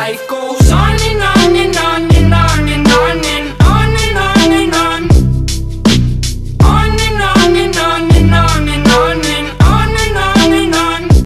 Life goes on